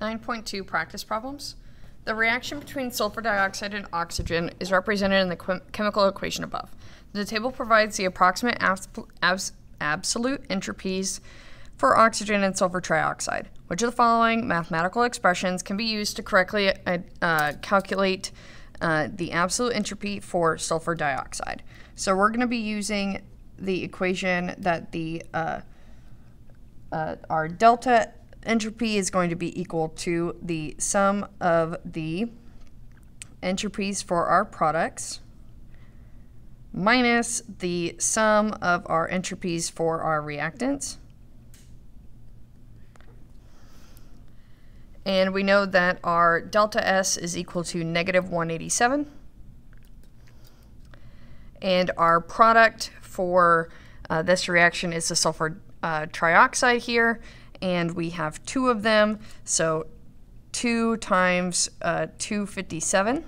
9.2 practice problems. The reaction between sulfur dioxide and oxygen is represented in the chem- chemical equation above. The table provides the approximate abs- abs- absolute entropies for oxygen and sulfur trioxide. Which of the following mathematical expressions can be used to correctly uh, uh, calculate uh, the absolute entropy for sulfur dioxide? So we're going to be using the equation that the uh, uh, our delta entropy is going to be equal to the sum of the entropies for our products minus the sum of our entropies for our reactants. And we know that our delta S is equal to negative 187. And our product for uh, this reaction is the sulfur uh, trioxide here, and we have two of them. So 2 times uh, 257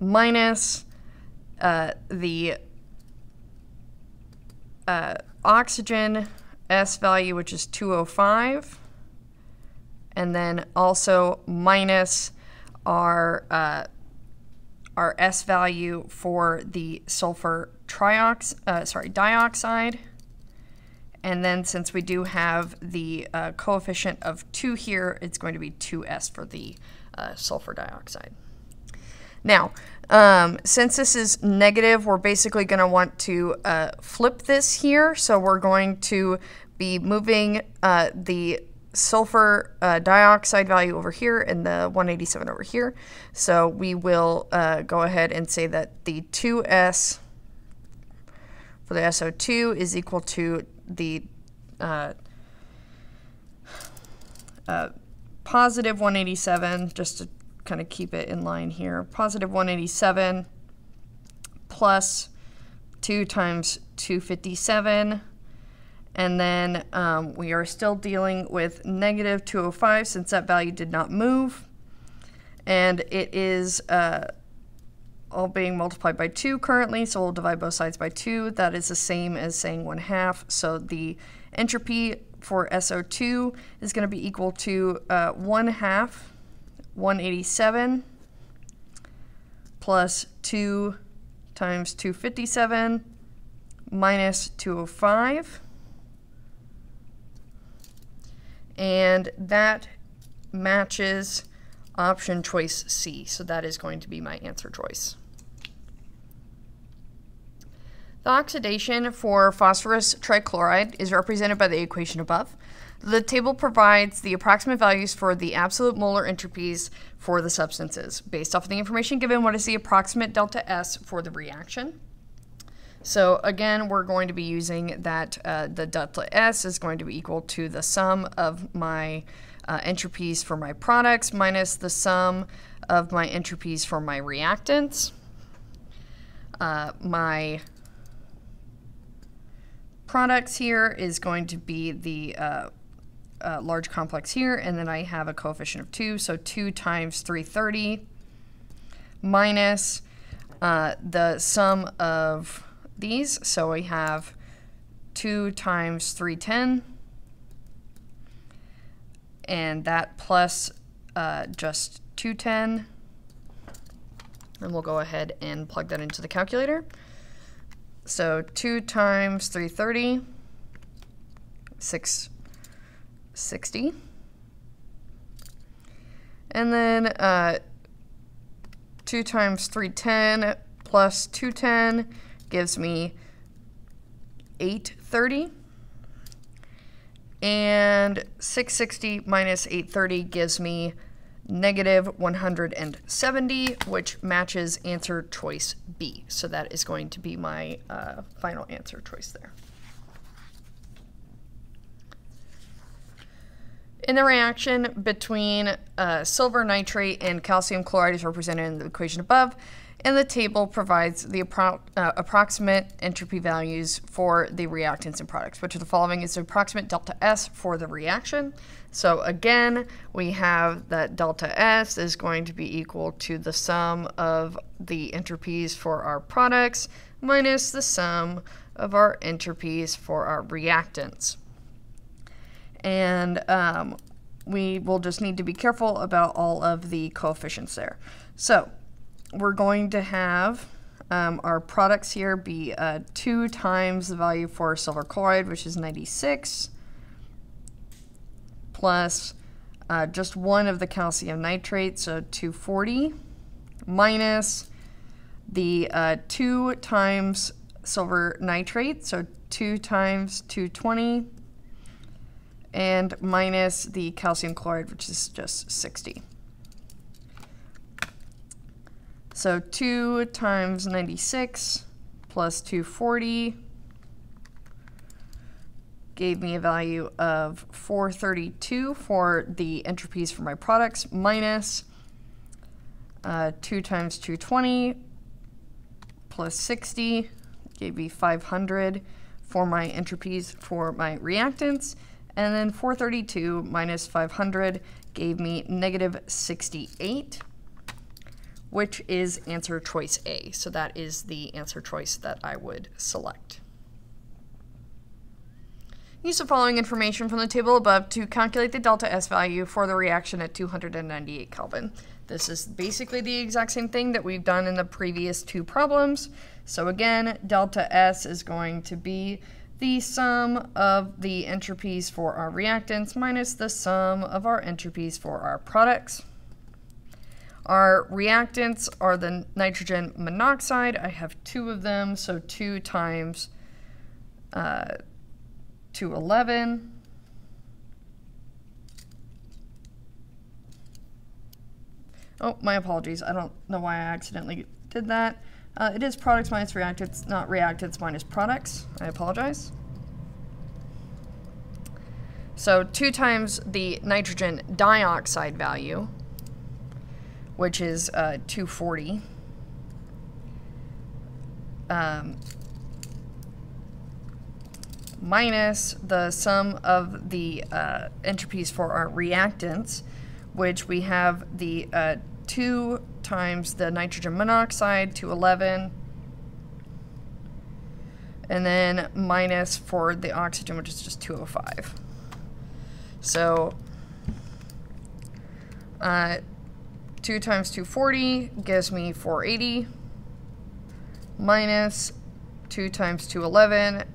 minus uh, the uh, oxygen S value, which is 205, and then also minus our uh, our S value for the sulfur triox, uh, sorry, dioxide. And then since we do have the uh, coefficient of 2 here, it's going to be 2s for the uh, sulfur dioxide. Now, um, since this is negative, we're basically going to want to uh, flip this here. So we're going to be moving uh, the sulfur uh, dioxide value over here and the 187 over here. So we will uh, go ahead and say that the 2s for the SO2 is equal to the uh, uh, positive 187, just to kind of keep it in line here, positive 187 plus 2 times 257. And then um, we are still dealing with negative 205 since that value did not move. And it is uh, all being multiplied by 2 currently, so we'll divide both sides by 2. That is the same as saying 1 half. So the entropy for SO2 is going to be equal to uh, 1 half 187 plus 2 times 257 minus 205. And that matches option choice C. So that is going to be my answer choice. The oxidation for phosphorus trichloride is represented by the equation above. The table provides the approximate values for the absolute molar entropies for the substances. Based off of the information given, what is the approximate delta S for the reaction? So again, we're going to be using that uh, the delta S is going to be equal to the sum of my uh, entropies for my products minus the sum of my entropies for my reactants. Uh, my products here is going to be the uh, uh, large complex here, and then I have a coefficient of 2, so 2 times 330 minus uh, the sum of these, so we have 2 times 310, and that plus uh, just 210, and we'll go ahead and plug that into the calculator. So 2 times 330, 660. And then uh, 2 times 310 plus 210 gives me 830. And 660 minus 830 gives me negative 170, which matches answer choice B. So that is going to be my uh, final answer choice there. In the reaction between uh, silver nitrate and calcium chloride is represented in the equation above, and the table provides the appro uh, approximate entropy values for the reactants and products, which of the following is the approximate delta S for the reaction. So again, we have that delta S is going to be equal to the sum of the entropies for our products minus the sum of our entropies for our reactants. And um, we will just need to be careful about all of the coefficients there. So we're going to have um, our products here be uh, 2 times the value for silver chloride, which is 96, plus uh, just one of the calcium nitrate, so 240, minus the uh, 2 times silver nitrate, so 2 times 220, and minus the calcium chloride, which is just 60. So 2 times 96 plus 240 gave me a value of 432 for the entropies for my products minus uh, 2 times 220 plus 60 gave me 500 for my entropies for my reactants. And then 432 minus 500 gave me negative 68, which is answer choice A. So that is the answer choice that I would select. Use the following information from the table above to calculate the delta S value for the reaction at 298 Kelvin. This is basically the exact same thing that we've done in the previous two problems. So again, delta S is going to be the sum of the entropies for our reactants minus the sum of our entropies for our products. Our reactants are the nitrogen monoxide. I have two of them, so 2 times uh, 211. Oh, my apologies. I don't know why I accidentally did that. Uh, it is products minus reactants, not reactants minus products. I apologize. So 2 times the nitrogen dioxide value, which is uh, 240, um, minus the sum of the uh, entropies for our reactants, which we have the uh, 2 times the nitrogen monoxide to 11, and then minus for the oxygen, which is just 205. So uh, 2 times 240 gives me 480, minus 2 times 211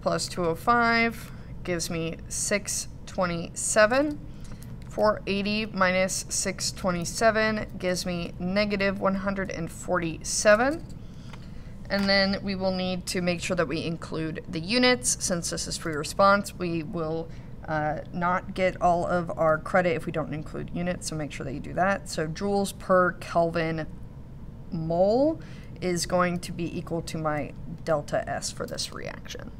plus 205 gives me 627. 480 minus 627 gives me negative 147. And then we will need to make sure that we include the units. Since this is free response, we will uh, not get all of our credit if we don't include units, so make sure that you do that. So joules per Kelvin mole is going to be equal to my delta S for this reaction.